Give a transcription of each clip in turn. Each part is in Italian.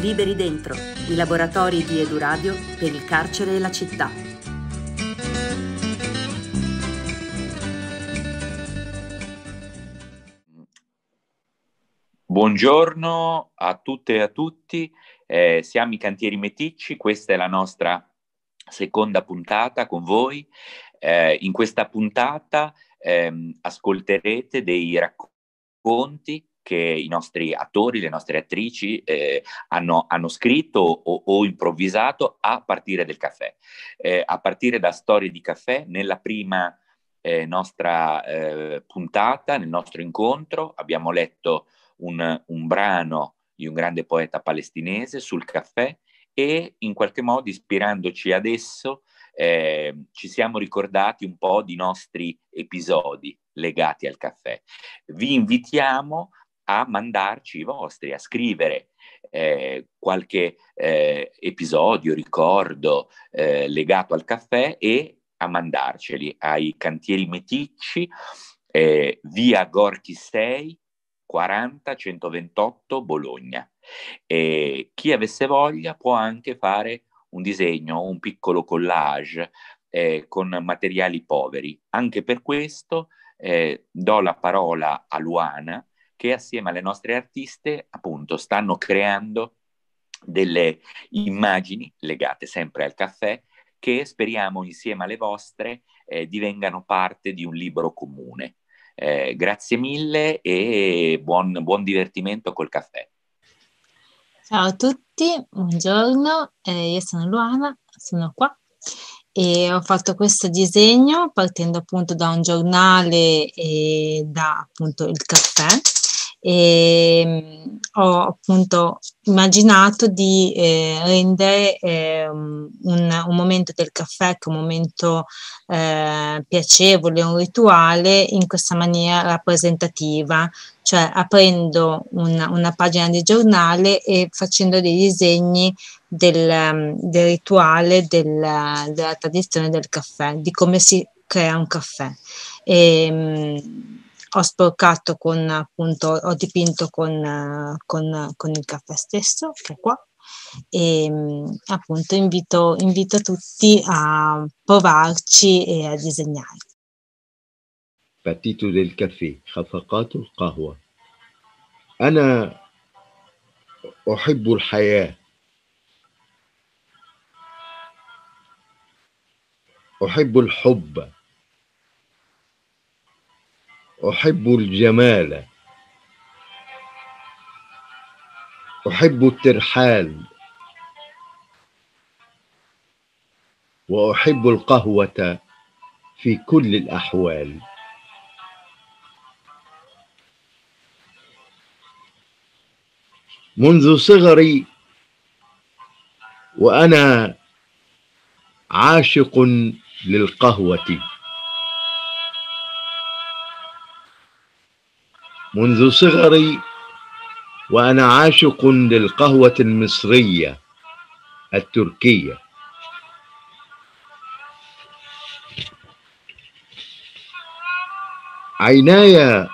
Liberi Dentro, i laboratori di Eduradio per il carcere e la città. Buongiorno a tutte e a tutti, eh, siamo i Cantieri Meticci, questa è la nostra seconda puntata con voi. Eh, in questa puntata ehm, ascolterete dei racconti che i nostri attori, le nostre attrici eh, hanno, hanno, scritto o, o, improvvisato a partire del caffè, eh, a partire da storie di caffè. Nella prima eh, nostra eh, puntata, nel nostro incontro, abbiamo letto un, un brano di un grande poeta palestinese sul caffè e in qualche modo ispirandoci adesso eh, ci siamo ricordati un po' di nostri episodi legati al caffè. Vi invitiamo a mandarci i vostri, a scrivere eh, qualche eh, episodio, ricordo eh, legato al caffè e a mandarceli ai cantieri meticci, eh, via Gorchi 6, 40 128 Bologna. E chi avesse voglia può anche fare un disegno, un piccolo collage eh, con materiali poveri. Anche per questo eh, do la parola a Luana che assieme alle nostre artiste appunto stanno creando delle immagini legate sempre al caffè che speriamo insieme alle vostre eh, divengano parte di un libro comune. Eh, grazie mille e buon, buon, divertimento col caffè. Ciao a tutti, buongiorno, eh, io sono Luana, sono qua e ho fatto questo disegno partendo appunto da un giornale e da appunto il caffè e mm, ho appunto immaginato di eh, rendere eh, un, un, momento del caffè che è un momento eh, piacevole, un rituale in questa maniera rappresentativa, cioè aprendo una, una pagina di giornale e facendo dei disegni del, del rituale del, della tradizione del caffè, di come si crea un caffè. E, mm, ho sporcato con appunto, ho dipinto con, con, con il caffè stesso, che è qua, e appunto invito, invito tutti a provarci e a disegnare. Partito del caffè, خفقات القهوة أنا أحب الحياة أحب الحب أحب الجمال. أحب الترحال. وأحب القهوة في كل الأحوال. منذ صغري وأنا عاشق للقهوة. منذ صغري وأنا عاشق للقهوة المصرية التركية. عيناي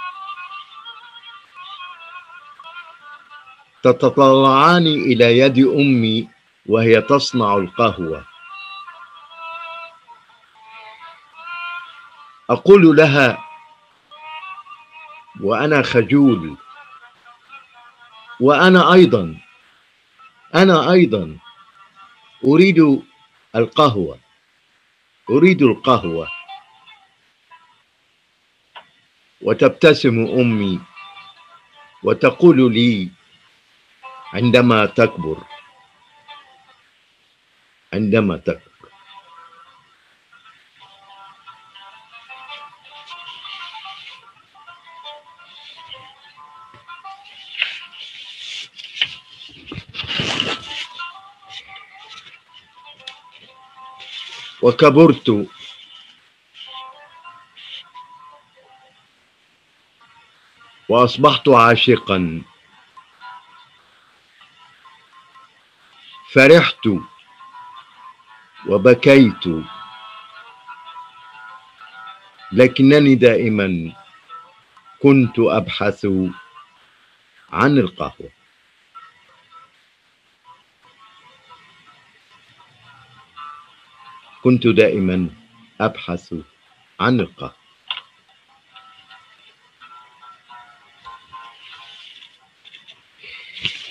تتطلعان إلى يد أمي وهي تصنع القهوة. أقول لها وأنا خجول. وأنا أيضا. أنا أيضا. أريد القهوة. أريد القهوة. وتبتسم أمي. وتقول لي عندما تكبر. عندما تكبر. وكبرت وأصبحت عاشقا. فرحت. وبكيت. لكنني دائما كنت أبحث عن القهوة. كنت دائما أبحث عن القهوة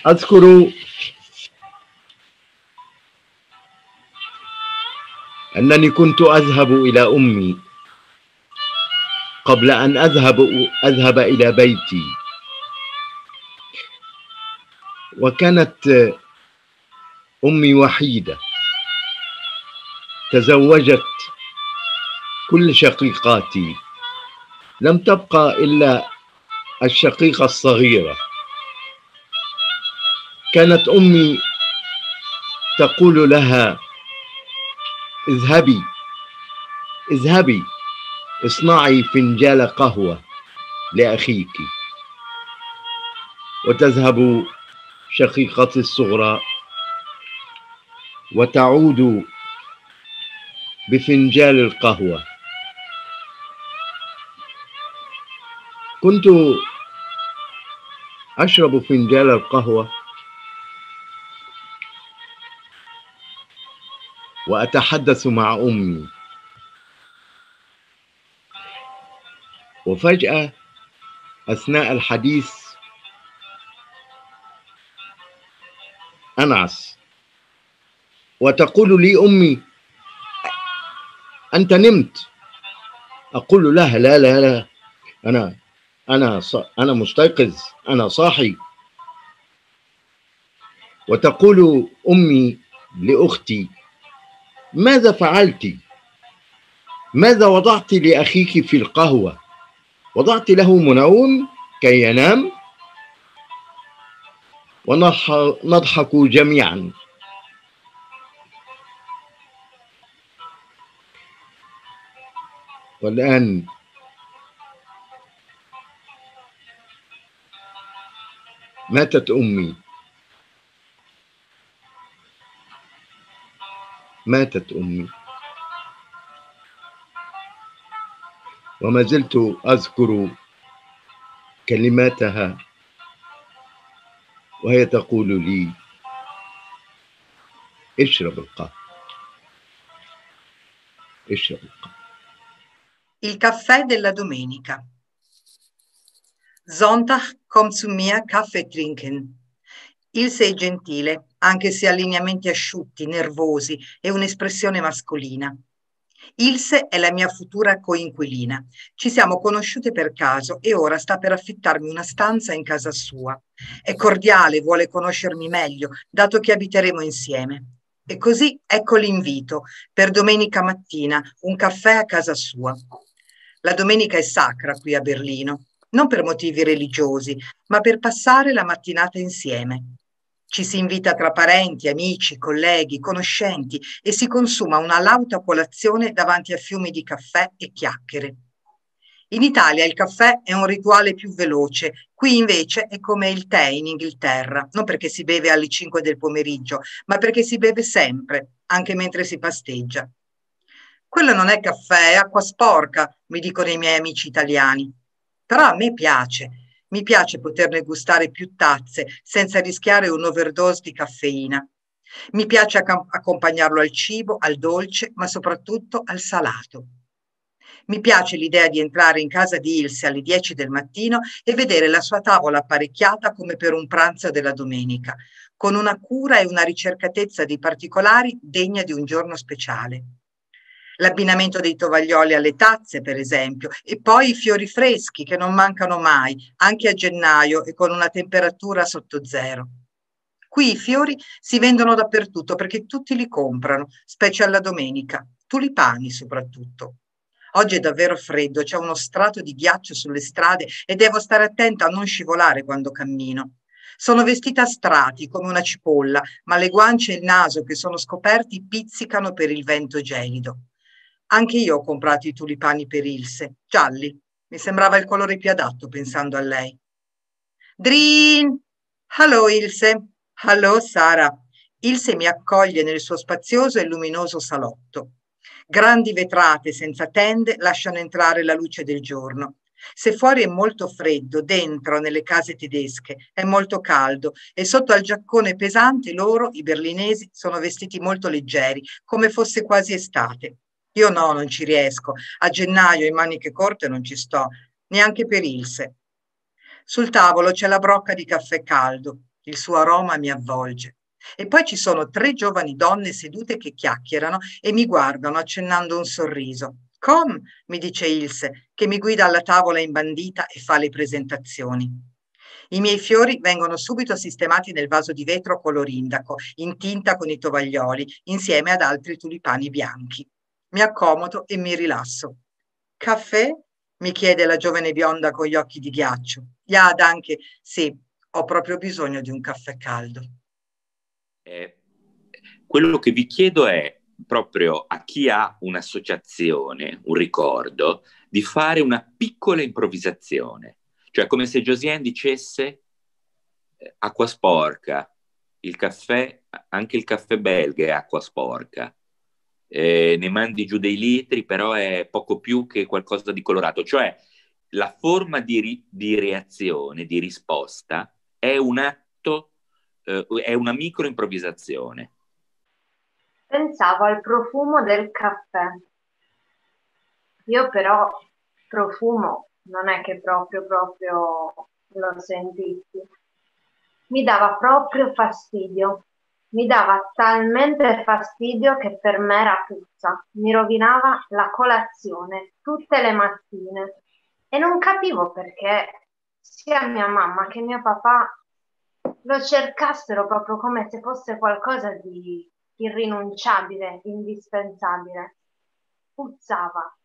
أذكر أنني كنت أذهب إلى أمي قبل أن أذهب أذهب إلى بيتي. وكانت أمي وحيدة. تزوجت كل شقيقاتي. لم تبقى إلا الشقيقة الصغيرة. كانت أمي تقول لها اذهبي اذهبي اصنعي فنجال قهوة لأخيك. وتذهب شقيقتي الصغرى وتعود بفنجال القهوة. كنت أشرب فنجال القهوة. وأتحدث مع أمي. وفجأة أثناء الحديث أنعس. وتقول لي أمي أنت نمت. أقول لها لا لا لا أنا أنا أنا مستيقظ. أنا صاحي. وتقول أمي لأختي ماذا فعلت؟ ماذا وضعت لأخيك في القهوة؟ وضعت له منوم كي ينام؟ ونضحك جميعا. والآن. ماتت أمي. ماتت أمي. وما زلت أذكر كلماتها وهي تقول لي اشرب القهوة. اشرب القهوة. Il caffè della domenica. Sonntag kommt zu mir Kaffee trinken. Ilse è gentile, anche se ha lineamenti asciutti, nervosi e un'espressione mascolina. Ilse è la mia futura coinquilina. Ci siamo conosciute per caso e ora sta per affittarmi una stanza in casa sua. È cordiale, vuole conoscermi meglio, dato che abiteremo insieme. E così ecco l'invito per domenica mattina, un caffè a casa sua. La domenica è sacra qui a Berlino, non per motivi religiosi, ma per passare la mattinata insieme. Ci si invita tra parenti, amici, colleghi, conoscenti e si consuma una lauta colazione davanti a fiumi di caffè e chiacchiere. In Italia il caffè è un rituale più veloce, qui invece è come il tè in Inghilterra, non perché si beve alle 5 del pomeriggio, ma perché si beve sempre, anche mentre si pasteggia. Quello non è caffè, è acqua sporca, mi dicono i miei amici italiani. Però a me piace, mi piace poterne gustare più tazze senza rischiare un overdose di caffeina. Mi piace accom- accompagnarlo al cibo, al dolce, ma soprattutto al salato. Mi piace l'idea di entrare in casa di Ilse alle 10 del mattino e vedere la sua tavola apparecchiata come per un pranzo della domenica, con una cura e una ricercatezza di particolari degna di un giorno speciale l'abbinamento dei tovaglioli alle tazze, per esempio, e poi i fiori freschi che non mancano mai, anche a gennaio e con una temperatura sotto zero. Qui i fiori si vendono dappertutto perché tutti li comprano, specie alla domenica, tulipani soprattutto. Oggi è davvero freddo, c'è uno strato di ghiaccio sulle strade e devo stare attenta a non scivolare quando cammino. Sono vestita a strati come una cipolla, ma le guance e il naso che sono scoperti pizzicano per il vento gelido. Anche io ho comprato i tulipani per Ilse, gialli. Mi sembrava il colore più adatto pensando a lei. Drin! Hallo Ilse! Hallo Sara! Ilse mi accoglie nel suo spazioso e luminoso salotto. Grandi vetrate senza tende lasciano entrare la luce del giorno. Se fuori è molto freddo, dentro nelle case tedesche è molto caldo e sotto al giaccone pesante loro, i berlinesi, sono vestiti molto leggeri, come fosse quasi estate. Io no, non ci riesco. A gennaio in maniche corte non ci sto, neanche per Ilse. Sul tavolo c'è la brocca di caffè caldo, il suo aroma mi avvolge. E poi ci sono tre giovani donne sedute che chiacchierano e mi guardano accennando un sorriso. Com, mi dice Ilse, che mi guida alla tavola imbandita e fa le presentazioni. I miei fiori vengono subito sistemati nel vaso di vetro color indaco, in tinta con i tovaglioli, insieme ad altri tulipani bianchi. Mi accomodo e mi rilasso. Caffè? mi chiede la giovane bionda con gli occhi di ghiaccio. Yad anche, sì, ho proprio bisogno di un caffè caldo. Eh, quello che vi chiedo è proprio a chi ha un'associazione, un ricordo, di fare una piccola improvvisazione. Cioè come se Josiane dicesse eh, acqua sporca, il caffè, anche il caffè belga è acqua sporca. Eh, ne mandi giù dei litri, però è poco più che qualcosa di colorato. Cioè la forma di, ri- di reazione, di risposta, è un atto, eh, è una micro improvvisazione Pensavo al profumo del caffè. Io però profumo non è che proprio proprio lo sentissi. Mi dava proprio fastidio. Mi dava talmente fastidio che per me era puzza. Mi rovinava la colazione tutte le mattine. E non capivo perché sia mia mamma che mio papà lo cercassero proprio come se fosse qualcosa di irrinunciabile, indispensabile. Puzzava.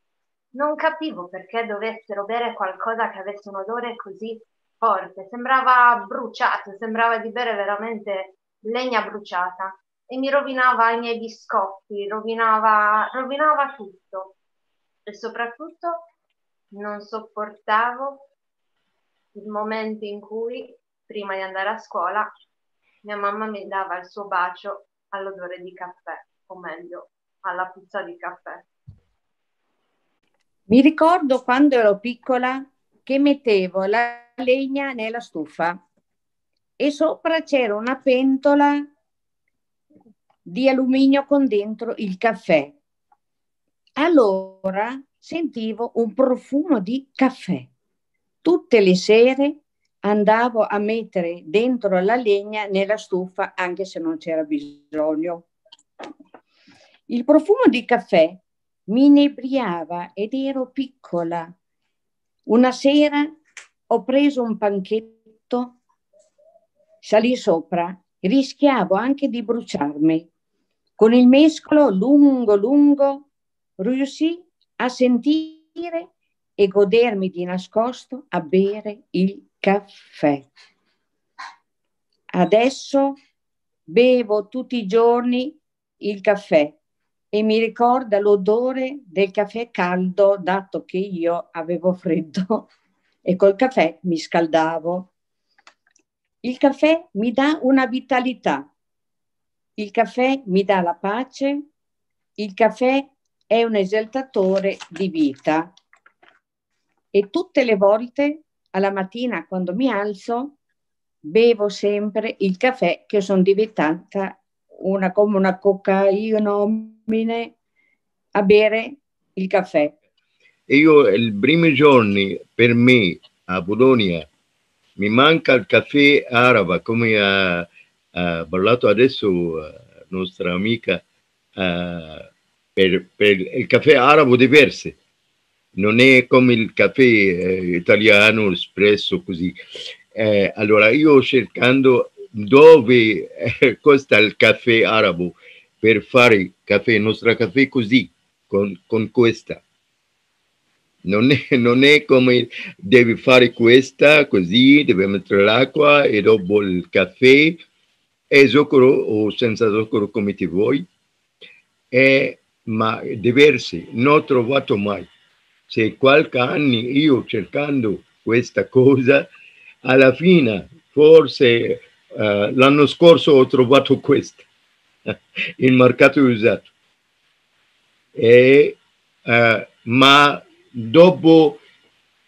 Non capivo perché dovessero bere qualcosa che avesse un odore così forte. Sembrava bruciato, sembrava di bere veramente legna bruciata e mi rovinava i miei biscotti, rovinava, rovinava tutto. E soprattutto non sopportavo il momento in cui, prima di andare a scuola, mia mamma mi dava il suo bacio all'odore di caffè, o meglio, alla puzza di caffè. Mi ricordo quando ero piccola che mettevo la legna nella stufa e sopra c'era una pentola di alluminio con dentro il caffè. Allora sentivo un profumo di caffè. Tutte le sere andavo a mettere dentro la legna nella stufa anche se non c'era bisogno. Il profumo di caffè mi inebriava ed ero piccola. Una sera ho preso un panchetto, salì sopra, rischiavo anche di bruciarmi. Con il mescolo lungo lungo riuscì a sentire e godermi di nascosto a bere il caffè. Adesso bevo tutti i giorni il caffè e mi ricorda l'odore del caffè caldo, dato che io avevo freddo e col caffè mi scaldavo. Il caffè mi dà una vitalità, il caffè mi dà la pace, il caffè è un esaltatore di vita. E tutte le volte alla mattina quando mi alzo bevo sempre il caffè che sono diventata una, come una cocainomine a bere il caffè. E io i primi giorni per me a Bologna mi manca il caffè arabo come ha, ha parlato adesso la nostra amica uh, per, per il caffè arabo diverso non è come il caffè eh, italiano, espresso così. Eh, allora io cercando dove eh, costa il caffè arabo per fare caffè, il nostro caffè così, con, con questa. Non è, non è, come devi fare questa così, devi mettere l'acqua e dopo il caffè e zucchero o senza zucchero come ti vuoi, è, ma diversi, non ho trovato mai se qualche anno io cercando questa cosa, alla fine forse uh, l'anno scorso ho trovato questa, il mercato usato. E, uh, ma dopo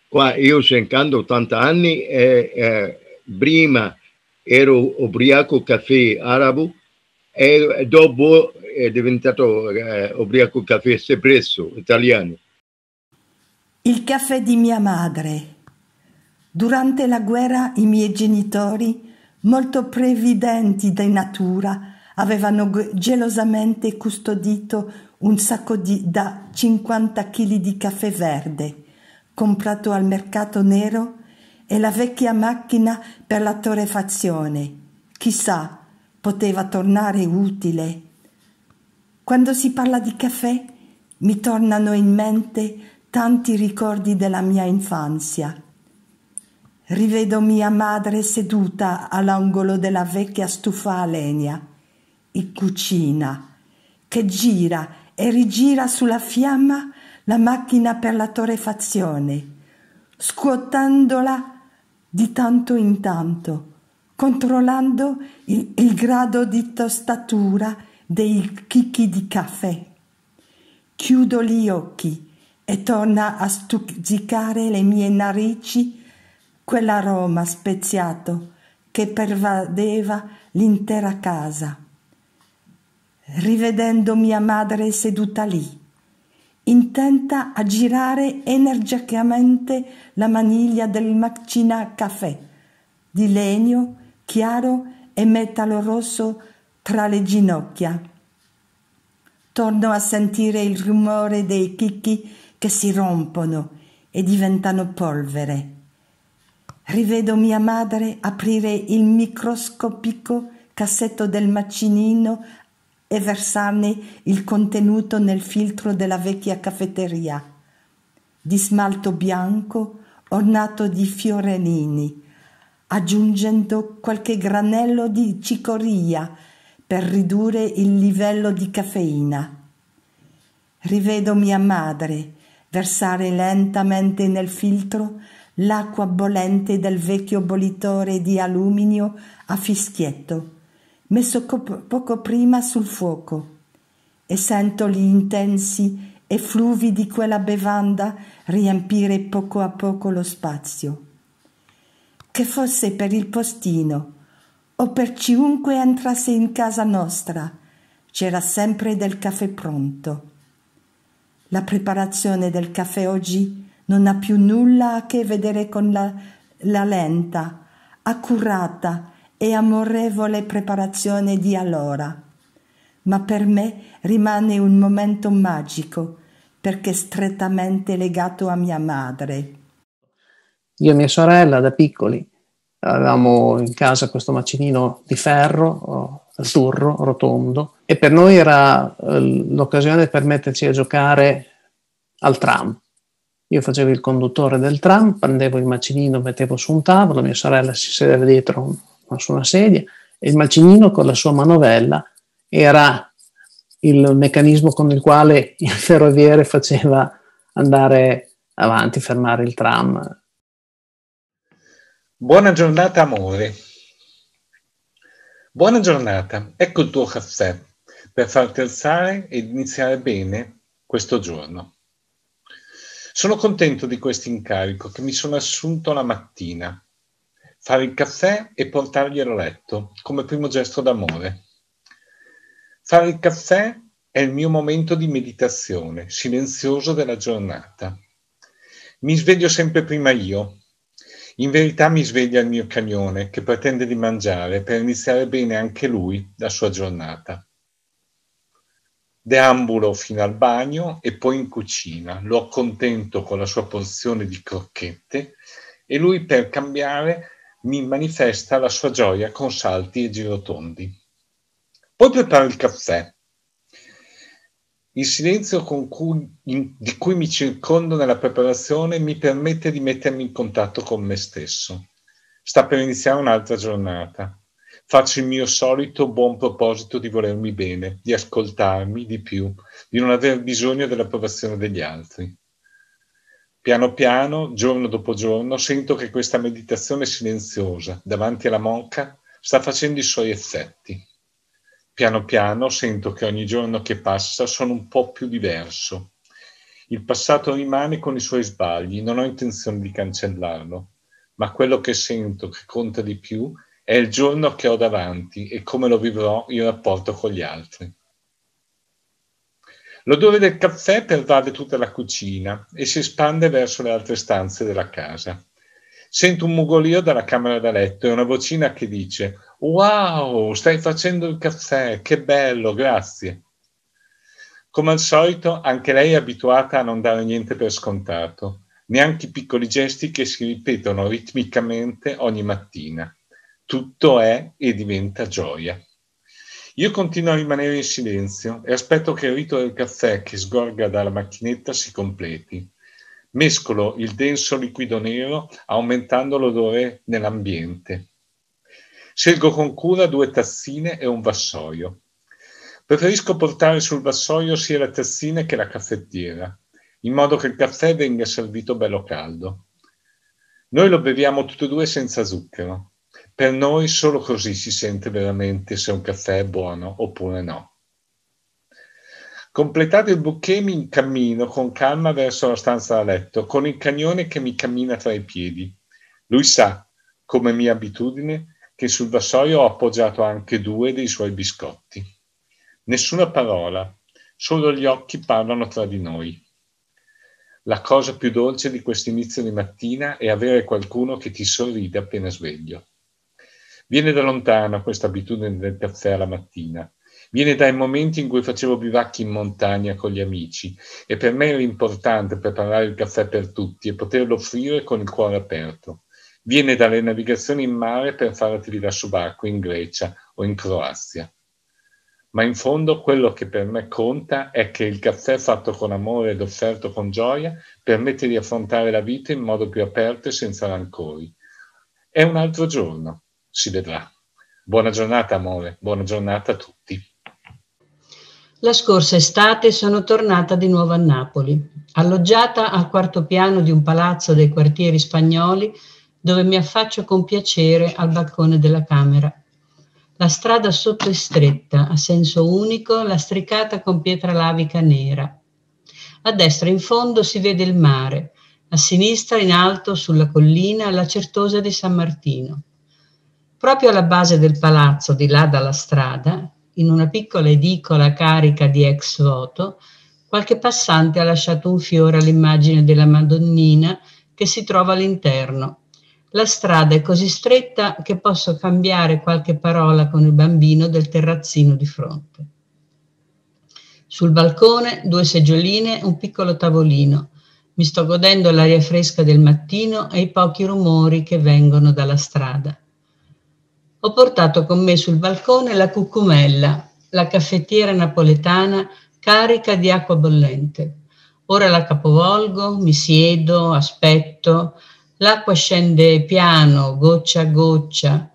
qua io cercando 80 anni e eh, prima ero ubriaco caffè arabo e dopo è diventato eh, ubriaco caffè espresso italiano. Il caffè di mia madre. Durante la guerra i miei genitori, molto previdenti di natura, avevano gelosamente custodito un sacco di, da 50 kg di caffè verde, comprato al mercato nero, e la vecchia macchina per la torrefazione. Chissà, poteva tornare utile. Quando si parla di caffè, mi tornano in mente tanti ricordi della mia infanzia. Rivedo mia madre seduta all'angolo della vecchia stufa a legna, in cucina, che gira e rigira sulla fiamma la macchina per la torrefazione, scuotandola di tanto in tanto, controllando il, il grado di tostatura dei chicchi di caffè. Chiudo gli occhi e torna a stuzzicare le mie narici quell'aroma speziato che pervadeva l'intera casa. Rivedendo mia madre seduta lì, intenta a girare energicamente la maniglia del macchina caffè, di legno chiaro e metallo rosso tra le ginocchia. Torno a sentire il rumore dei chicchi che si rompono e diventano polvere. Rivedo mia madre aprire il microscopico cassetto del macinino e versarne il contenuto nel filtro della vecchia caffetteria, di smalto bianco ornato di fiorellini, aggiungendo qualche granello di cicoria per ridurre il livello di caffeina. Rivedo mia madre versare lentamente nel filtro l'acqua bollente del vecchio bollitore di alluminio a fischietto, messo poco prima sul fuoco, e sento gli intensi effluvi di quella bevanda riempire poco a poco lo spazio. Che fosse per il postino o per chiunque entrasse in casa nostra, c'era sempre del caffè pronto la preparazione del caffè oggi non ha più nulla a che vedere con la, la lenta, accurata e amorevole preparazione di allora, ma per me rimane un momento magico perché strettamente legato a mia madre. Io e mia sorella da piccoli avevamo in casa questo macinino di ferro, azzurro, rotondo, e per noi era eh, l'occasione per metterci a giocare al tram. Io facevo il conduttore del tram, prendevo il macinino, mettevo su un tavolo, mia sorella si sedeva dietro su una sedia e il macinino con la sua manovella era il meccanismo con il quale il ferroviere faceva andare avanti, fermare il tram. Buona giornata amore. Buona giornata, ecco il tuo caffè per farti alzare ed iniziare bene questo giorno. Sono contento di questo incarico che mi sono assunto la mattina. Fare il caffè e portarglielo a letto come primo gesto d'amore. Fare il caffè è il mio momento di meditazione, silenzioso della giornata. Mi sveglio sempre prima io, in verità mi sveglia il mio cagnone che pretende di mangiare per iniziare bene anche lui la sua giornata. Deambulo fino al bagno e poi in cucina. Lo accontento con la sua porzione di crocchette e lui per cambiare mi manifesta la sua gioia con salti e girotondi. Poi preparo il caffè il silenzio cui, in, di cui mi circondo nella preparazione mi permette di mettermi in contatto con me stesso. Sta per iniziare un'altra giornata. Faccio il mio solito buon proposito di volermi bene, di ascoltarmi di più, di non aver bisogno dell'approvazione degli altri. Piano piano, giorno dopo giorno, sento che questa meditazione silenziosa davanti alla monca sta facendo i suoi effetti. Piano piano sento che ogni giorno che passa sono un po' più diverso. Il passato rimane con i suoi sbagli, non ho intenzione di cancellarlo, ma quello che sento che conta di più è il giorno che ho davanti e come lo vivrò in rapporto con gli altri. L'odore del caffè pervade tutta la cucina e si espande verso le altre stanze della casa. Sento un mugolio dalla camera da letto e una vocina che dice Wow, stai facendo il caffè, che bello, grazie. Come al solito, anche lei è abituata a non dare niente per scontato, neanche i piccoli gesti che si ripetono ritmicamente ogni mattina. Tutto è e diventa gioia. Io continuo a rimanere in silenzio e aspetto che il rito del caffè che sgorga dalla macchinetta si completi. Mescolo il denso liquido nero aumentando l'odore nell'ambiente. Scelgo con cura due tazzine e un vassoio. Preferisco portare sul vassoio sia le tazzine che la caffettiera, in modo che il caffè venga servito bello caldo. Noi lo beviamo tutti e due senza zucchero. Per noi solo così si sente veramente se un caffè è buono oppure no. Completato il bouquet mi incammino con calma verso la stanza da letto, con il cagnone che mi cammina tra i piedi. Lui sa, come mia abitudine, che sul vassoio ho appoggiato anche due dei suoi biscotti. Nessuna parola, solo gli occhi parlano tra di noi. La cosa più dolce di questo inizio di mattina è avere qualcuno che ti sorride appena sveglio. Viene da lontano questa abitudine del caffè alla mattina. Viene dai momenti in cui facevo bivacchi in montagna con gli amici e per me era importante preparare il caffè per tutti e poterlo offrire con il cuore aperto. Viene dalle navigazioni in mare per fare attività subacquee in Grecia o in Croazia. Ma in fondo quello che per me conta è che il caffè fatto con amore ed offerto con gioia permette di affrontare la vita in modo più aperto e senza rancori. È un altro giorno si vedrà. Buona giornata, amore, buona giornata a tutti. La scorsa estate sono tornata di nuovo a Napoli, alloggiata al quarto piano di un palazzo dei quartieri spagnoli dove mi affaccio con piacere al balcone della camera. La strada sotto è stretta, a senso unico, lastricata con pietra lavica nera. A destra in fondo si vede il mare, a sinistra in alto sulla collina la certosa di San Martino. Proprio alla base del palazzo, di là dalla strada, in una piccola edicola carica di ex voto, qualche passante ha lasciato un fiore all'immagine della Madonnina che si trova all'interno. La strada è così stretta che posso cambiare qualche parola con il bambino del terrazzino di fronte. Sul balcone due seggioline, un piccolo tavolino. Mi sto godendo l'aria fresca del mattino e i pochi rumori che vengono dalla strada ho portato con me sul balcone la cucumella, la caffettiera napoletana carica di acqua bollente. Ora la capovolgo, mi siedo, aspetto, l'acqua scende piano, goccia a goccia,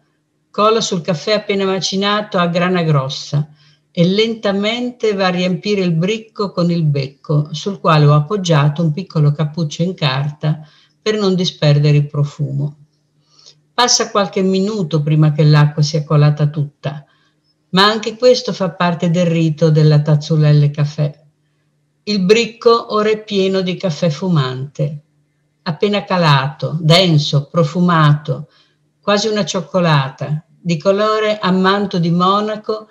cola sul caffè appena macinato a grana grossa e lentamente va a riempire il bricco con il becco, sul quale ho appoggiato un piccolo cappuccio in carta per non disperdere il profumo. Passa qualche minuto prima che l'acqua sia colata tutta, ma anche questo fa parte del rito della tazzulelle caffè. Il bricco ora è pieno di caffè fumante, appena calato, denso, profumato, quasi una cioccolata, di colore a manto di monaco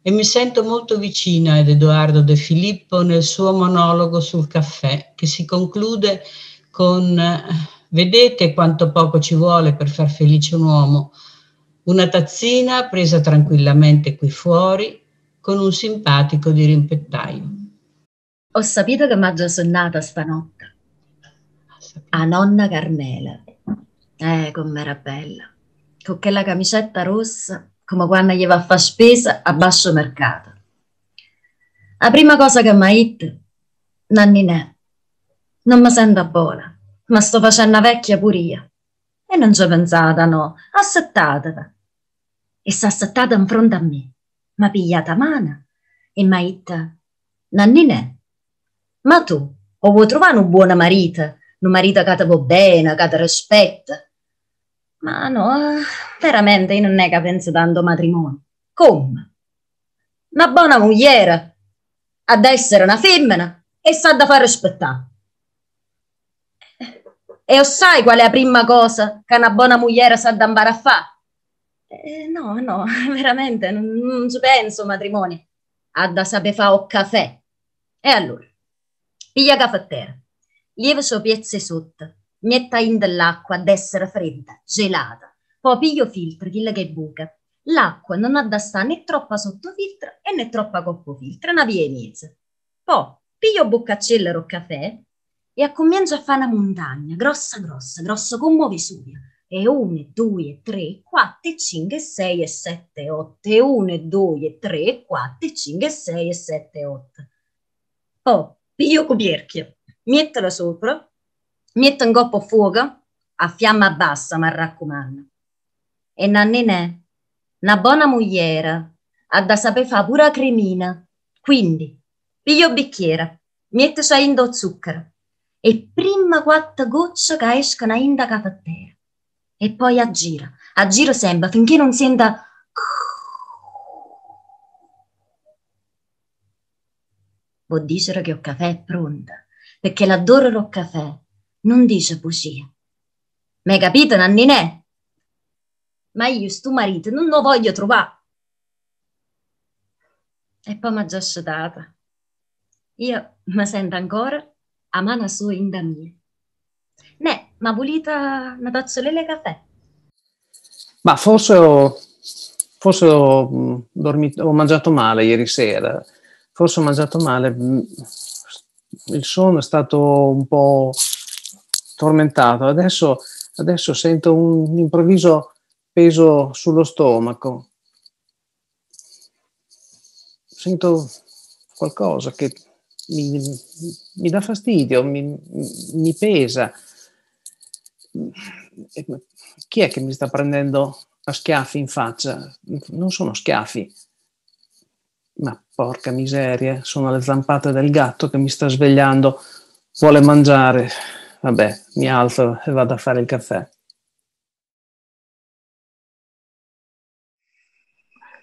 e mi sento molto vicina ad Edoardo De Filippo nel suo monologo sul caffè, che si conclude con Vedete quanto poco ci vuole per far felice un uomo. Una tazzina presa tranquillamente qui fuori con un simpatico dirimpettaio. Ho sapito che mi sonnata stanotte. A nonna Carmela. Eh, com'era bella. Con quella camicetta rossa, come quando gli va a fare spesa a basso mercato. La prima cosa che mi ha detto, Nanninè, non mi sento buona ma sto facendo vecchia pure io. E non ci ho pensata, no, assettatela. E s'è assettata in fronte a me, m'ha pigliata mano e m'ha detto, Nanninè, ma tu o vuoi trovare un buon marito, un marito che ti va bene, che ti rispetta? Ma no, veramente io non è che penso tanto matrimonio. Come? Una buona moglie, ad essere una femmina e sa da fare rispettare. E sai qual è la prima cosa che una buona moglie sa andare a fare? Eh, no, no, veramente, non, non ci penso matrimonio. Ha da sapere fare un caffè. E allora, piglia caffettera, lieva suo piezze sotto, metta in dell'acqua ad essere fredda, gelata, poi piglio filtro, quella che buca. L'acqua non ha da stare né troppa sotto filtro e né troppa coppo filtro, una via e mezza. Poi piglio boccaccello caffè e comincio a fare una montagna, grossa grossa, grossa come Vesuvio. E 1, 2, 3, 4, 5, 6 e 7, 8. E 1, 2, 3, 4, 5, 6 e 7, 8. Poi piglio coperchio, mettilo sopra, metto un coppo a fuoco, a fiamma bassa, mi raccomando. E nanninè, una buona mogliera, ha da sapere fare pure cremina. Quindi, piglio bicchiere, metto in zucchero e prima quattro gocce che escono in da caffettera. E poi aggira, aggira sempre finché non senta... Vuol dire che il caffè è pronto, perché l'adoro il caffè non dice bugie. M'hai capito, Nanninè? Ma io sto marito non lo voglio trovare. E poi mi ha già sciatata. Io mi sento ancora a mano sua in da mia. Ne, ma volete una tazzolella caffè? Ma forse ho, forse ho, mm, dormito, ho mangiato male ieri sera. Forse ho mangiato male. Mm, il sonno è stato un po' tormentato. Adesso, adesso sento un improvviso peso sullo stomaco. Sento qualcosa che mi, mi dà fastidio, mi, mi, pesa. Chi è che mi sta prendendo a schiaffi in faccia? Non sono schiaffi, ma porca miseria, sono le zampate del gatto che mi sta svegliando, vuole mangiare. Vabbè, mi alzo e vado a fare il caffè.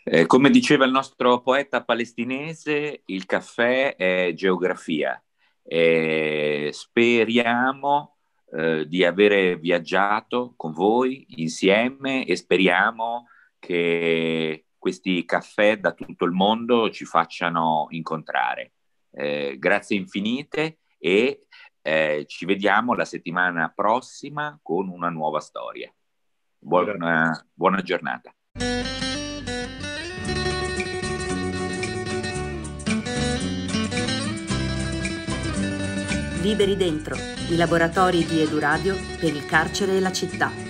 Eh, come diceva il nostro poeta palestinese, il caffè è geografia. Eh, speriamo eh, di avere viaggiato con voi insieme e speriamo che questi caffè da tutto il mondo ci facciano incontrare. Eh, grazie infinite e eh, ci vediamo la settimana prossima con una nuova storia. Buona, buona giornata. Liberi Dentro, i laboratori di Eduradio per il carcere e la città.